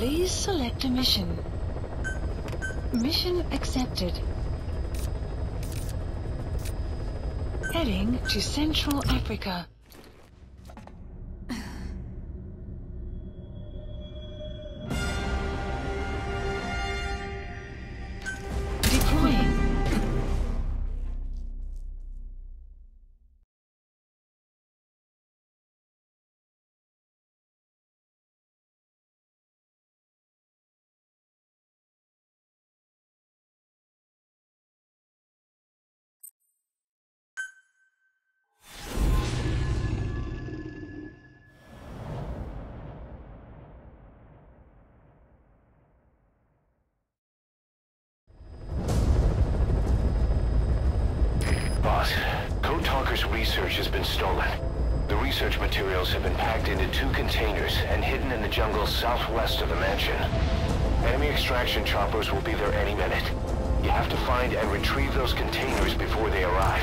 Please select a mission. Mission accepted. Heading to Central Africa. Stolen. The research materials have been packed into two containers and hidden in the jungle southwest of the mansion. Enemy extraction choppers will be there any minute. You have to find and retrieve those containers before they arrive.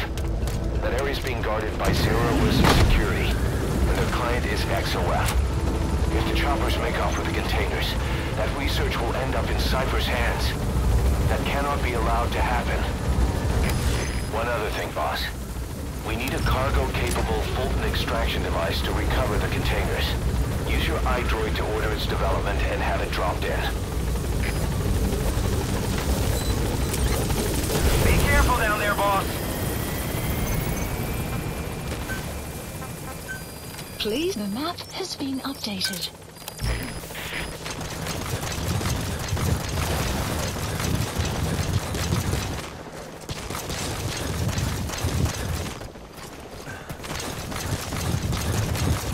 That area is being guarded by Zero Risk Security, and their client is XOF. If the choppers make off with the containers, that research will end up in Cypher's hands. That cannot be allowed to happen. One other thing, boss. We need a cargo-capable Fulton extraction device to recover the containers. Use your iDroid to order its development and have it dropped in. Be careful down there, boss. Please, the map has been updated.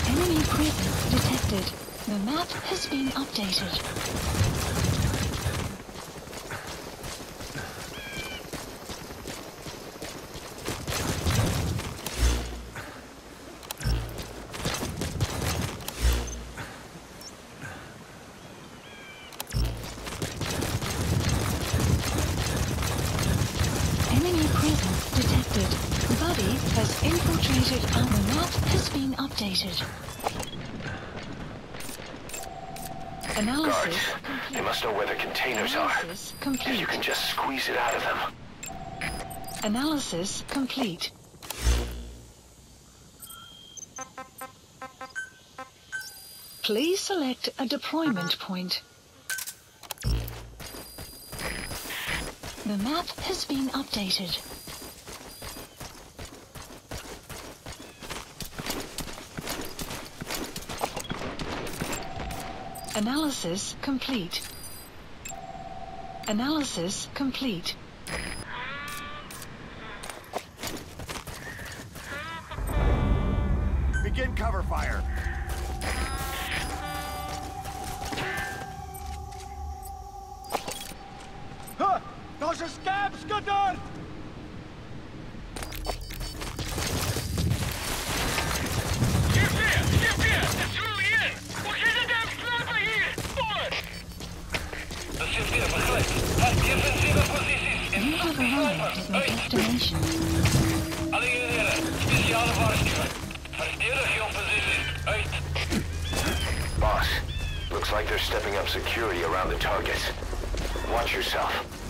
Enemy presence detected. The map has been updated. Detected. Buddy has infiltrated and the map has been updated. Guards, Analysis they must know where the containers are. Analysis If complete. you can just squeeze it out of them. Analysis complete. Please select a deployment point. The map has been updated. Analysis complete. Analysis complete. Begin cover fire. Huh! Those are scabs, Goddard! Stepping up security around the targets. Watch yourself.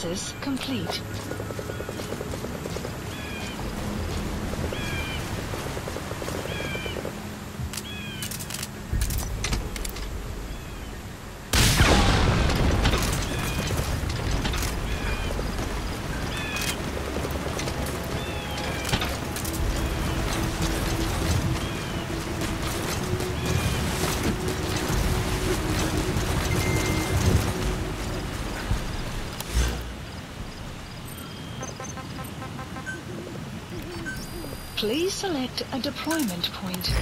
Analysis complete. Please select a deployment point.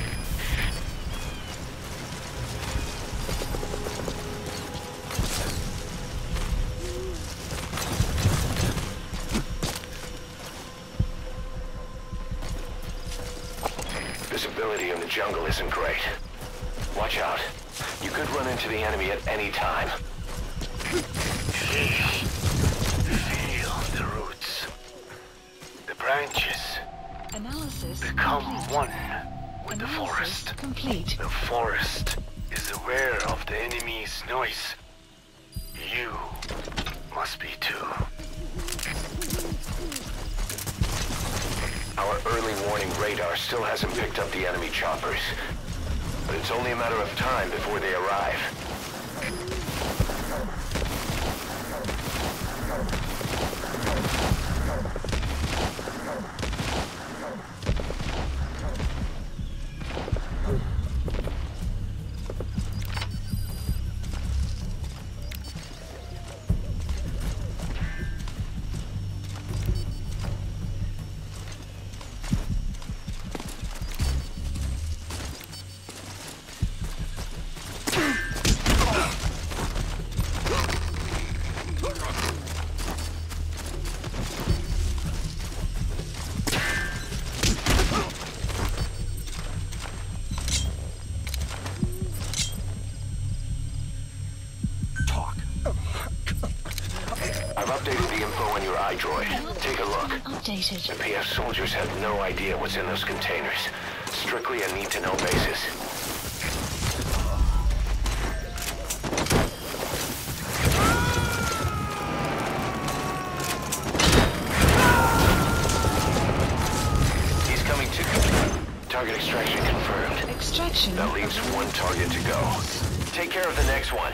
Become one with the forest. complete. The forest is aware of the enemy's noise. You must be too. Our early warning radar still hasn't picked up the enemy choppers. But it's only a matter of time before they arrive. Updated. The PF soldiers have no idea what's in those containers. Strictly a need-to-know basis. He's coming to... Target extraction confirmed. Extraction. That leaves one target to go. Take care of the next one.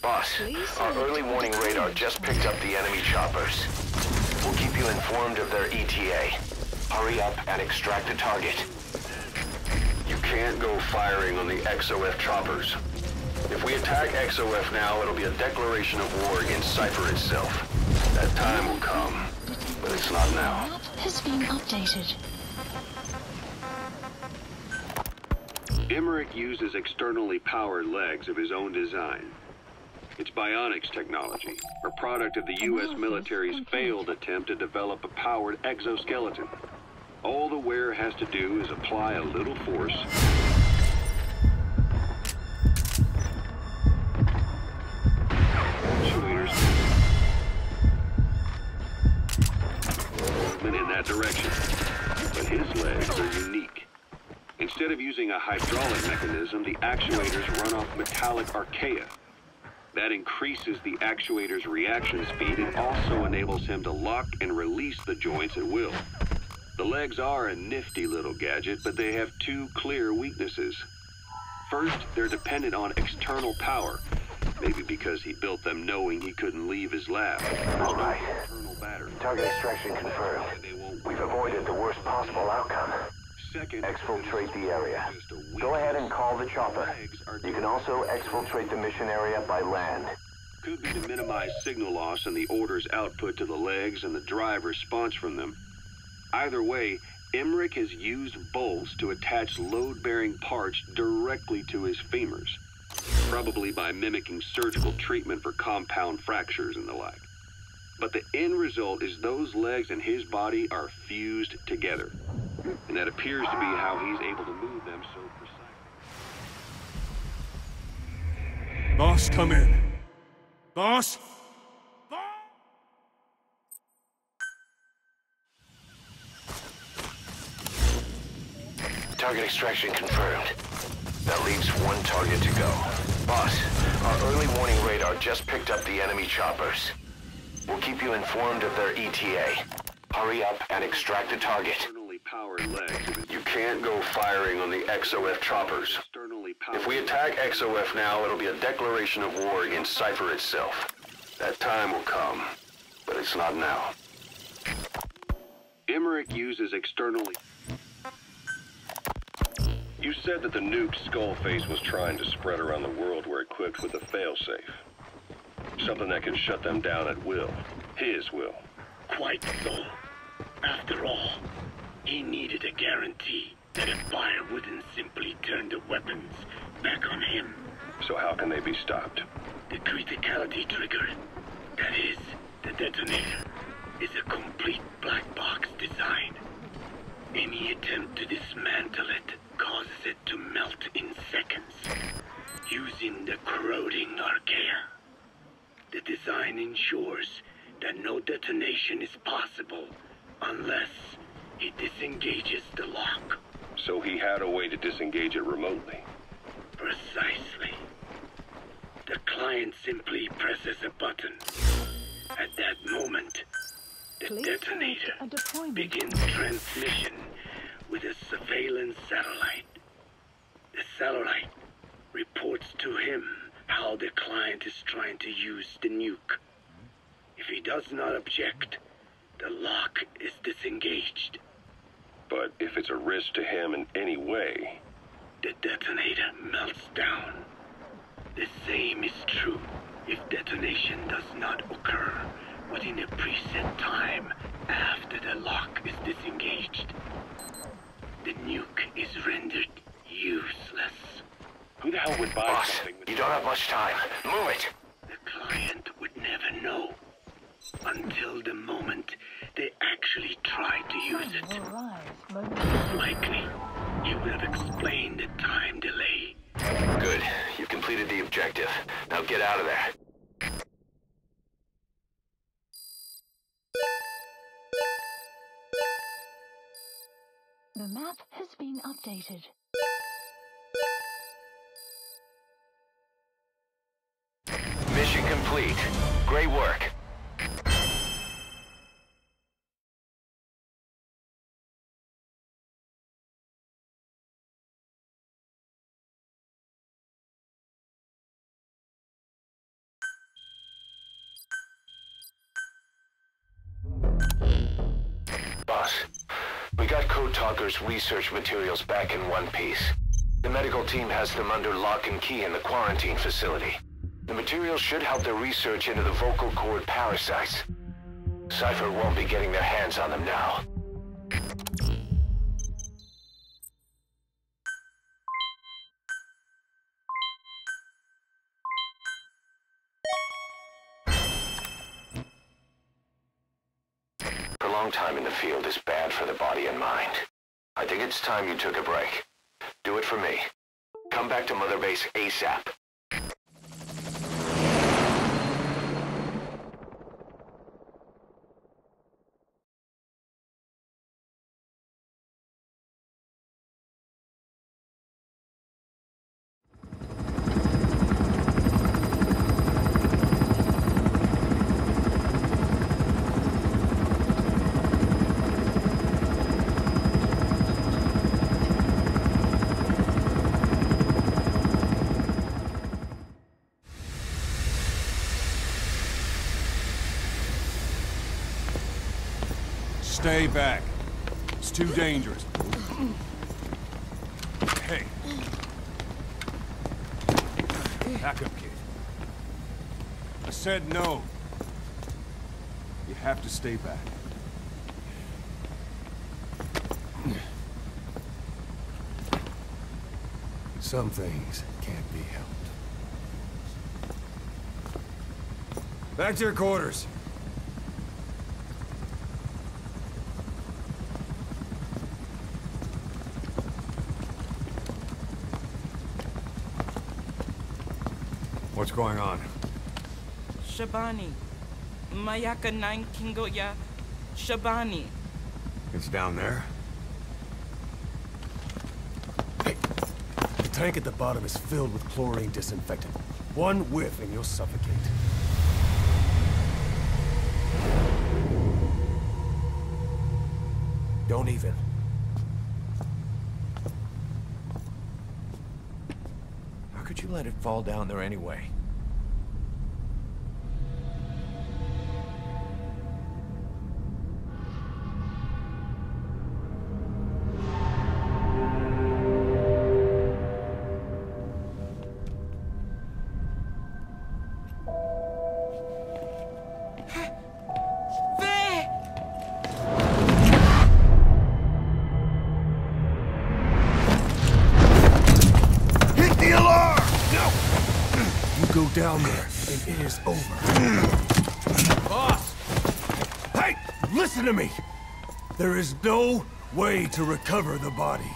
Boss, our early warning radar just picked up the enemy choppers. We'll keep you informed of their ETA. Hurry up and extract the target. You can't go firing on the XOF choppers. If we attack XOF now, it'll be a declaration of war against Cypher itself. That time will come, but it's not now. Map has been updated. Emmerich uses externally powered legs of his own design. It's bionics technology, a product of the U.S. military's failed attempt to develop a powered exoskeleton. All the wearer has to do is apply a little force. In that direction. But his legs are unique. Instead of using a hydraulic mechanism, the actuators run off metallic archaea. That increases the actuator's reaction speed and also enables him to lock and release the joints at will. The legs are a nifty little gadget, but they have two clear weaknesses. First, they're dependent on external power, maybe because he built them knowing he couldn't leave his lab. No right. Target extraction confirmed. We've avoided the worst possible outcome. second Exfiltrate the area. Go ahead and call the chopper. You can also exfiltrate the mission area by land. could be to minimize signal loss and the order's output to the legs and the drive response from them. Either way, Emmerich has used bolts to attach load-bearing parts directly to his femurs, probably by mimicking surgical treatment for compound fractures and the like. But the end result is those legs and his body are fused together, and that appears to be how he's able to move them so precisely. Boss, come in. Boss? Target extraction confirmed. That leaves one target to go. Boss, our early warning radar just picked up the enemy choppers. We'll keep you informed of their ETA. Hurry up and extract the target. Externally powered legs of his You can't go firing on the XOF choppers. Externally powered. If we attack XOF now, it'll be a declaration of war against Cypher itself. That time will come, but it's not now. Emmerich uses externally. You said that the nuke Skullface was trying to spread around the world were equipped with a failsafe. Something that can shut them down at will. His will. Quite so. After all, he needed a guarantee that a fire wouldn't simply turn the weapons back on him. So how can they be stopped? The criticality trigger, that is, the detonator, is a complete black box design. Any attempt to dismantle it causes it to melt in seconds, using the corroding archaea. The design ensures that no detonation is possible unless it disengages the lock. So he had a way to disengage it remotely. Precisely. The client simply presses a button. At that moment, the Please detonator select a deployment begins transmission with a surveillance satellite. The satellite reports to him how the client is trying to use the nuke. If he does not object, the lock is disengaged. But if it's a risk to him in any way, The detonator melts down. The same is true if detonation does not occur within a preset time after the lock is disengaged. The nuke is rendered useless. who the hell would buy Boss, something with you don't have much time. Move it! The client would never know until the moment they actually try to use it. will rise momentarily. Likely, you would have explained the time delay. Good. You've completed the objective. Now get out of there. The map has been updated. Mission complete. Great work. We got Code Talker's research materials back in one piece. The medical team has them under lock and key in the quarantine facility. The materials should help their research into the vocal cord parasites. Cypher won't be getting their hands on them now. Field is bad for the body and mind. I think it's time you took a break. Do it for me. Come back to Mother Base ASAP. Stay back. It's too dangerous. Hey. Back up, kid. I said no. You have to stay back. Some things can't be helped. Back to your quarters. What's going on? Shabani. Mayaka 9 Kingoya. Shabani. It's down there. Hey, the tank at the bottom is filled with chlorine disinfectant. One whiff and you'll suffocate. Don't even. How could you let it fall down there anyway? There is no way to recover the body.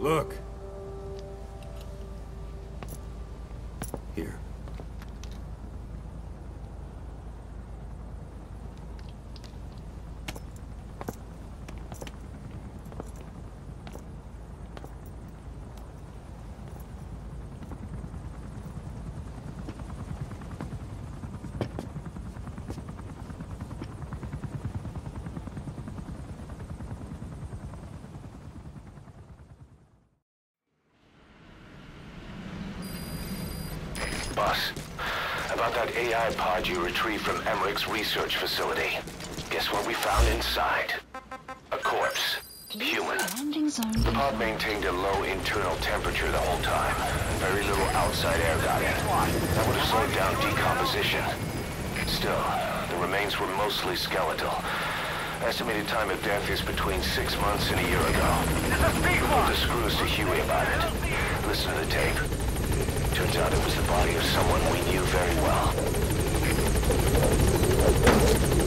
Look. Here. Boss, about that pod you retrieved from Emmerich's research facility. Guess what we found inside? A corpse. Human. Landing zone. The pod maintained a low internal temperature the whole time, and very little outside air got in. That would have slowed down decomposition. Still, the remains were mostly skeletal. Estimated time of death is between six months and a year ago. We pulled the screws to Huey about it. Listen to the tape. Turns out it was the body of someone we knew very well. Gaining altitude.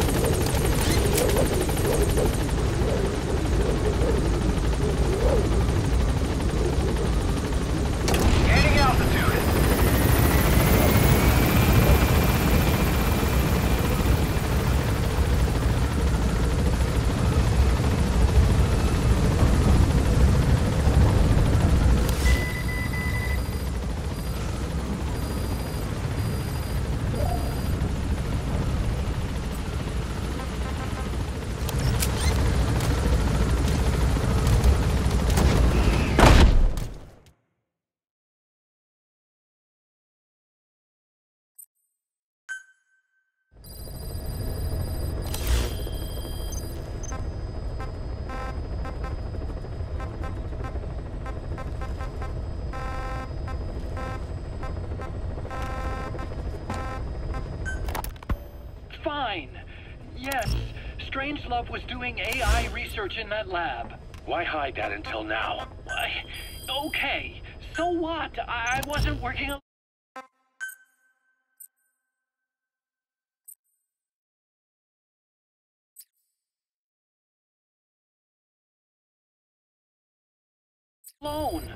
Fine. Yes, Strangelove was doing AI research in that lab. Why hide that until now? I, okay, so what? I I wasn't working al- alone.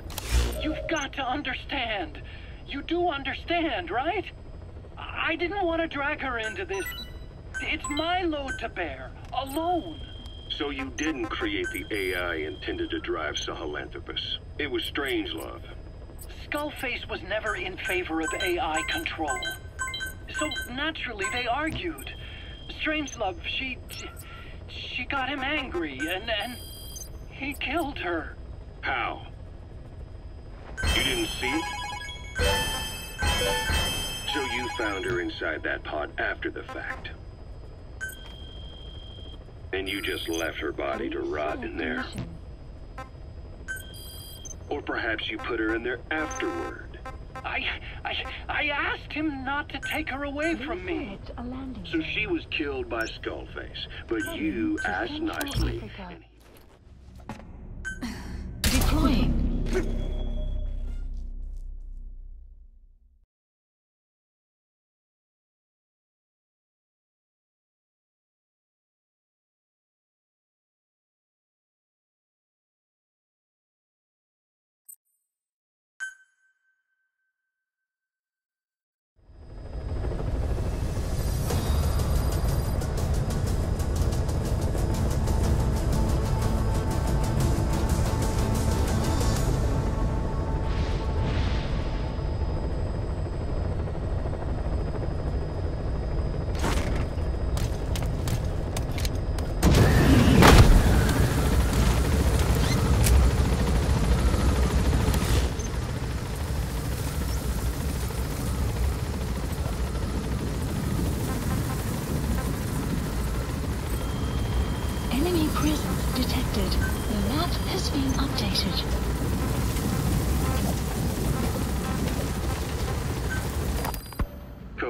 You've got to understand. You do understand, right? I didn't want to drag her into this. It's my load to bear, alone. So you didn't create the AI intended to drive Sahelanthropus. It was Strange Strangelove. Skullface was never in favor of AI control. So naturally they argued. Strangelove, she, she she got him angry and and he killed her. How? You didn't see it? So you found her inside that pod after the fact. And you just left her body to rot in there. Or perhaps you put her in there afterward. I I I asked him not to take her away from me. Select a So she was killed by Skullface, but you to asked Central nicely.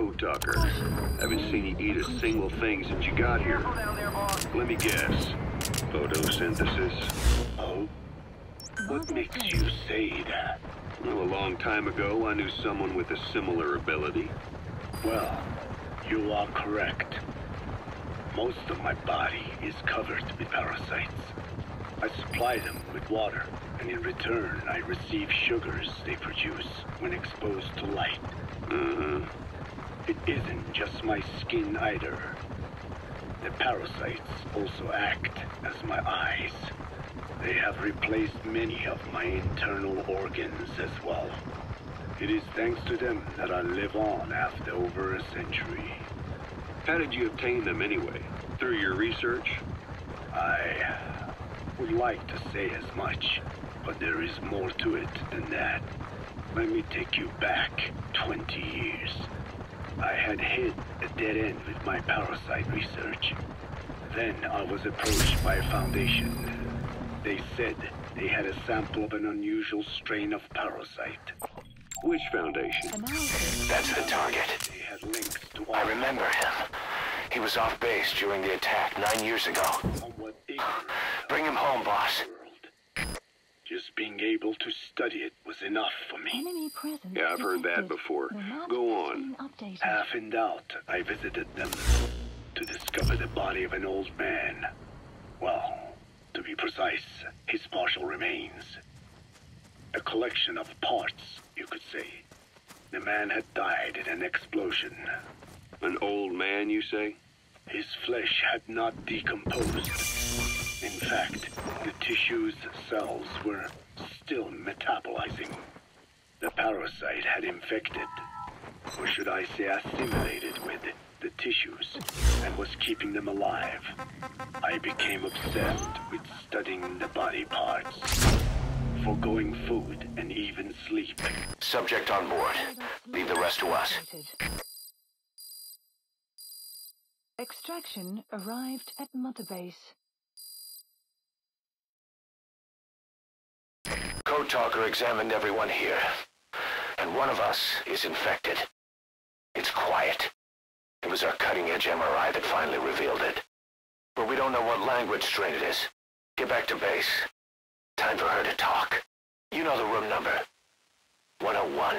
Code Talker. Haven't seen you eat a single thing since you got here. Let me guess. Photosynthesis. Oh? What makes you say that? Well, a long time ago, I knew someone with a similar ability. Well, you are correct. Most of my body is covered with parasites. I supply them with water, and in return, I receive sugars they produce when exposed to light. Uh-huh. It isn't just my skin either. The parasites also act as my eyes. They have replaced many of my internal organs as well. It is thanks to them that I live on after over a century. How did you obtain them anyway? Through your research? I would like to say as much, but there is more to it than that. Let me take you back 20 years. I had hit a dead end with my parasite research. Then I was approached by a foundation. They said they had a sample of an unusual strain of parasite. Which foundation? That's the target. They had links to I remember him. He was off base during the attack nine years ago. Bring him home, boss. World. Just being able to study it was enough for me. Enemy presence Yeah, I've heard that before. Go on. Half in doubt, I visited them to discover the body of an old man. Well, to be precise, his partial remains. A collection of parts, you could say. The man had died in an explosion. An old man, you say? His flesh had not decomposed. In fact, the tissue's cells were still metabolizing. The parasite had infected, or should I say assimilated with, the tissues and was keeping them alive. I became obsessed with studying the body parts, foregoing food and even sleep. Subject on board. Leave the rest to us. Extraction arrived at Mother Base. Code Talker examined everyone here. And one of us is infected. It's quiet. It was our cutting-edge MRI that finally revealed it. But we don't know what language strain it is. Get back to base. Time for her to talk. You know the room number. 101.